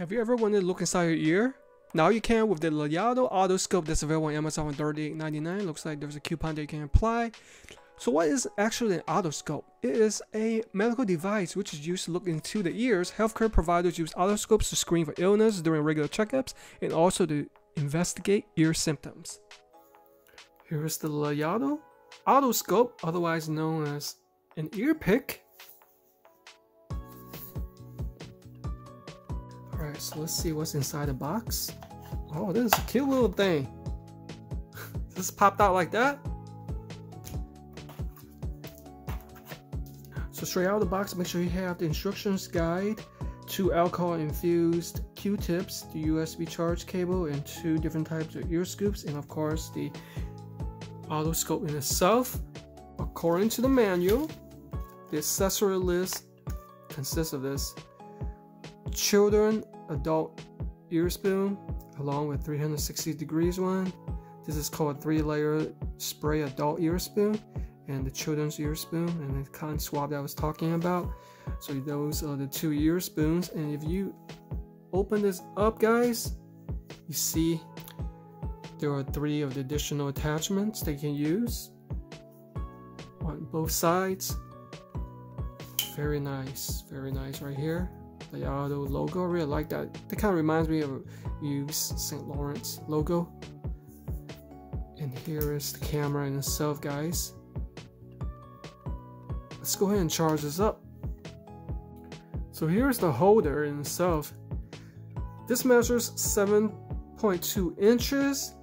Have you ever wanted to look inside your ear? Now you can with the Layado Otoscope that's available on Amazon for $38.99. Looks like there's a coupon that you can apply. So what is actually an otoscope? It is a medical device which is used to look into the ears. Healthcare providers use otoscopes to screen for illness during regular checkups and also to investigate ear symptoms. Here is the Layado otoscope, otherwise known as an ear pick. Alright, so let's see what's inside the box. Oh, this is a cute little thing. this popped out like that. So straight out of the box, make sure you have the instructions guide, two alcohol infused Q-tips, the USB charge cable, and two different types of ear scoops, and of course the otoscope in itself. According to the manual, the accessory list consists of this children adult ear spoon along with 360 degrees one. This is called three layer spray adult ear spoon and the children's ear spoon and the of swab that I was talking about. So those are the two ear spoons. And if you open this up, guys, you see there are three of the additional attachments they can use on both sides. Very nice, very nice right here. The auto logo, I really like that. That kind of reminds me of Yves St. Laurent logo. And here is the camera in itself, guys. Let's go ahead and charge this up. So here's the holder in itself. This measures 7.2 inches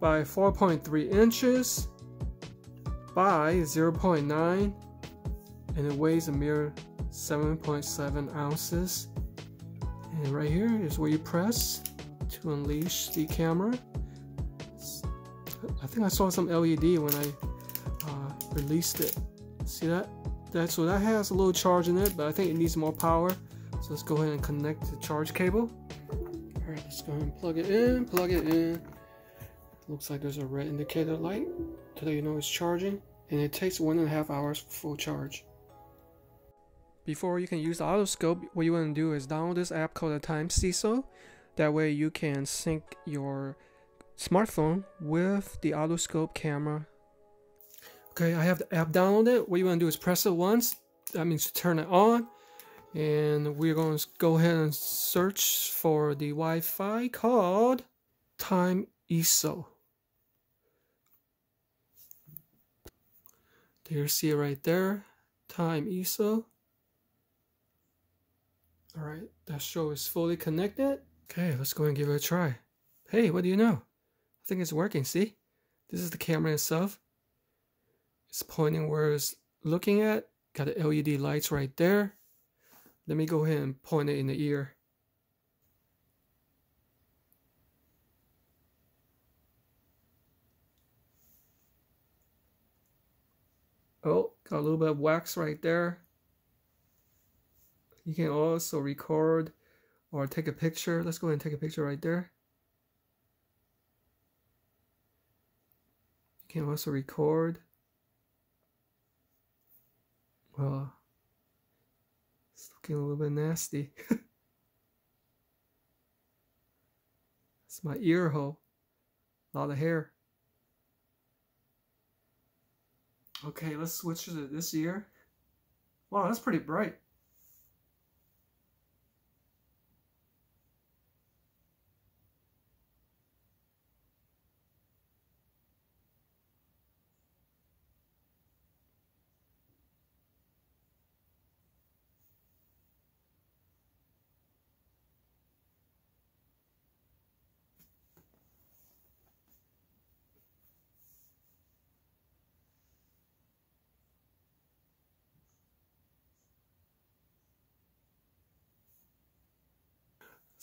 by 4.3 inches by 0.9 and it weighs a mere 7.7 ounces. And right here is where you press to unleash the camera. I think I saw some LED when I uh, released it. See that? that so that has a little charge in it but I think it needs more power so let's go ahead and connect the charge cable alright let's go ahead and plug it in plug it in looks like there's a red indicator light to let you know it's charging and it takes one and a half hours for full charge before you can use the otoscope what you want to do is download this app called the time CISO that way you can sync your smartphone with the otoscope camera Okay, I have the app downloaded. What you want to do is press it once. That means to turn it on. And we're going to go ahead and search for the Wi-Fi called Time ISO. There you see it right there. Time ISO. Alright, that show is fully connected. Okay, let's go and give it a try. Hey, what do you know? I think it's working, see? This is the camera itself. It's pointing where it's looking at. Got the LED lights right there. Let me go ahead and point it in the ear. Oh, got a little bit of wax right there. You can also record or take a picture. Let's go ahead and take a picture right there. You can also record. Well, it's looking a little bit nasty. it's my ear hole. A lot of hair. Okay, let's switch to this ear. Wow, that's pretty bright.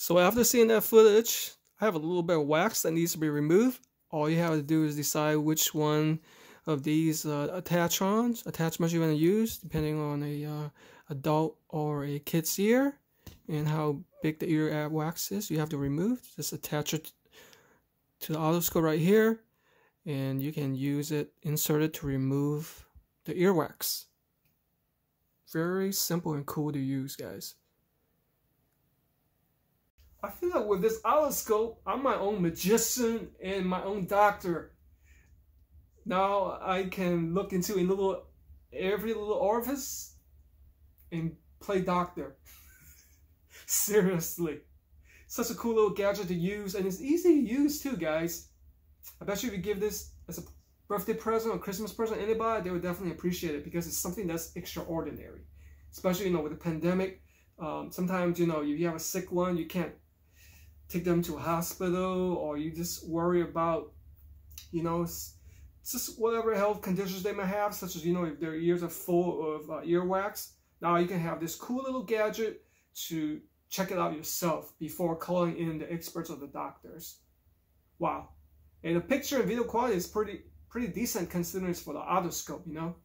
So after seeing that footage, I have a little bit of wax that needs to be removed. All you have to do is decide which one of these uh, attachments, attachments you want to use, depending on a uh, adult or a kid's ear, and how big the ear wax is. You have to remove. Just attach it to the otoscope right here, and you can use it, insert it to remove the earwax. Very simple and cool to use, guys. I feel like with this otoscope, I'm my own magician and my own doctor. Now I can look into a little every little orifice and play doctor. Seriously. Such a cool little gadget to use and it's easy to use too, guys. I bet you if you give this as a birthday present or Christmas present to anybody, they would definitely appreciate it because it's something that's extraordinary. Especially, you know, with the pandemic, um, sometimes, you know, if you have a sick one, you can't take them to a hospital or you just worry about, you know, just whatever health conditions they may have, such as, you know, if their ears are full of uh, earwax. Now you can have this cool little gadget to check it out yourself before calling in the experts or the doctors. Wow. And the picture and video quality is pretty pretty decent considering it's for the otoscope, you know.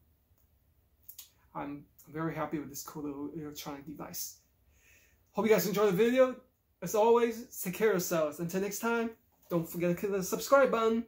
I'm very happy with this cool little electronic device. Hope you guys enjoyed the video. As always, take care of yourselves. Until next time, don't forget to click the subscribe button.